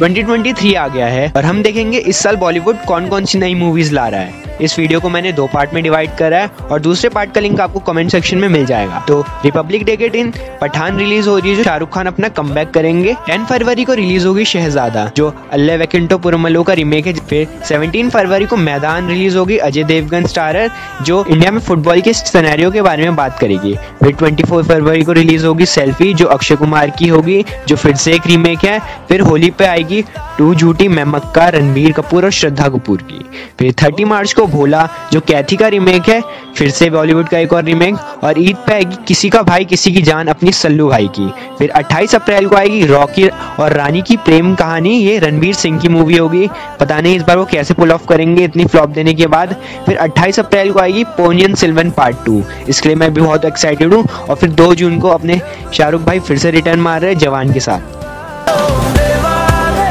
2023 आ गया है और हम देखेंगे इस साल बॉलीवुड कौन कौन सी नई मूवीज़ ला रहा है। इस वीडियो को मैंने दो पार्ट में डिवाइड करा है और दूसरे पार्ट का लिंक आपको कमेंट सेक्शन में मिल जाएगा। तो रिपब्लिक डे के दिन पठान रिलीज़ हो रही है जो शाहरुख खान अपना कम करेंगे। टेन फरवरी को रिलीज़ होगी शहजादा, जो अल्ले वैकेंटो पुरमलो का रिमेक है। फिर सेवनटीन फरवरी को मैदान रिलीज़ होगी अजय देवगन स्टारर जो इंडिया में फुटबॉल के सिनेरियो के बारे में बात करेगी। फिर ट्वेंटी फरवरी को रिलीज़ होगी सेल्फी जो अक्षय कुमार की होगी, जो फिर से एक रीमेक है। फिर होली पे आएगी टू झूठी मैं मक्का रणबीर कपूर और श्रद्धा कपूर की। फिर थर्टी मार्च को भोला, जो कैथी का रीमेक है, फिर से बॉलीवुड का एक और रीमेक और ईद पे आएगी किसी का भाई, किसी की जान, अपनी सल्लू भाई की। फिर 28 अप्रैल को आएगी रॉकी और रानी की प्रेम कहानी, ये रणबीर सिंह की मूवी होगी। पता नहीं इस बार वो कैसे पुल ऑफ़ करेंगे, इतनी फ्लॉप देने के बाद। फिर 28 अप्रैल को आएगी पोनियन सिल्वन पार्ट टू इसके लिए मैं भी बहुत एक्साइटेड हूँ, और फिर दो जून को अपने शाहरुख भाई फिर से रिटर्न मार रहे जवान के साथ।